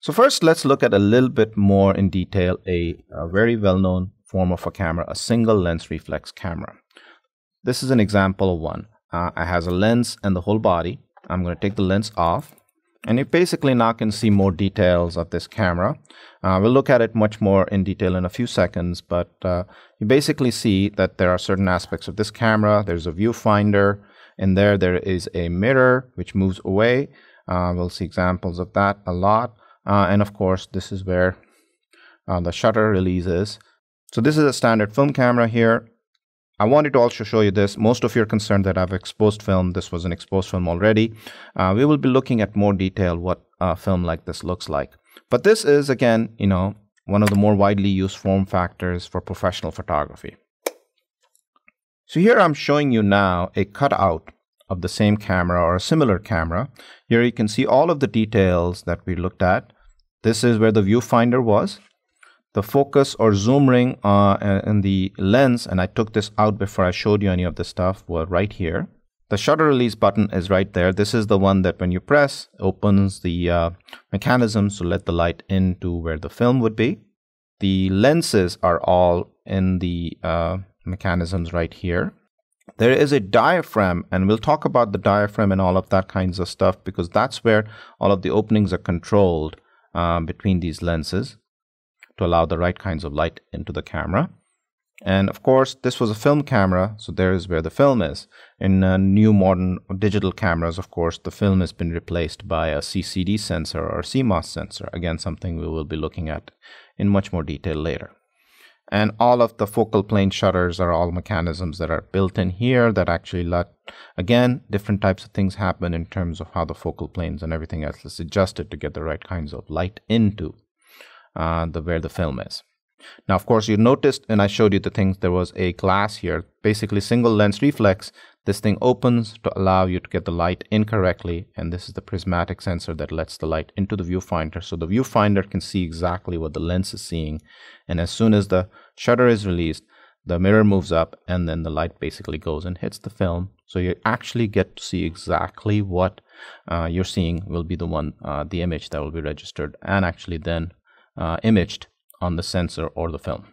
So first, let's look at a little bit more in detail a, a very well-known form of a camera, a single lens reflex camera. This is an example of one. Uh, it has a lens and the whole body. I'm going to take the lens off and you basically now can see more details of this camera. Uh, we'll look at it much more in detail in a few seconds, but uh, you basically see that there are certain aspects of this camera. There's a viewfinder. In there, there is a mirror which moves away. Uh, we'll see examples of that a lot. Uh, and of course, this is where uh, the shutter releases. So this is a standard film camera here. I wanted to also show you this. Most of you are concerned that I've exposed film. This was an exposed film already. Uh, we will be looking at more detail what a film like this looks like. But this is, again, you know, one of the more widely used form factors for professional photography. So here I'm showing you now a cutout of the same camera or a similar camera. Here you can see all of the details that we looked at. This is where the viewfinder was the focus or zoom ring uh, in the lens, and I took this out before I showed you any of the stuff, were right here. The shutter release button is right there. This is the one that when you press, opens the uh, mechanisms to let the light into where the film would be. The lenses are all in the uh, mechanisms right here. There is a diaphragm, and we'll talk about the diaphragm and all of that kinds of stuff because that's where all of the openings are controlled uh, between these lenses to allow the right kinds of light into the camera. And of course, this was a film camera, so there is where the film is. In uh, new modern digital cameras, of course, the film has been replaced by a CCD sensor or CMOS sensor. Again, something we will be looking at in much more detail later. And all of the focal plane shutters are all mechanisms that are built in here that actually let, again, different types of things happen in terms of how the focal planes and everything else is adjusted to get the right kinds of light into uh, the where the film is. Now, of course, you noticed, and I showed you the things, there was a glass here, basically single lens reflex. This thing opens to allow you to get the light in correctly, and this is the prismatic sensor that lets the light into the viewfinder. So the viewfinder can see exactly what the lens is seeing, and as soon as the shutter is released, the mirror moves up, and then the light basically goes and hits the film. So you actually get to see exactly what uh, you're seeing will be the one, uh, the image that will be registered, and actually then uh, imaged on the sensor or the film.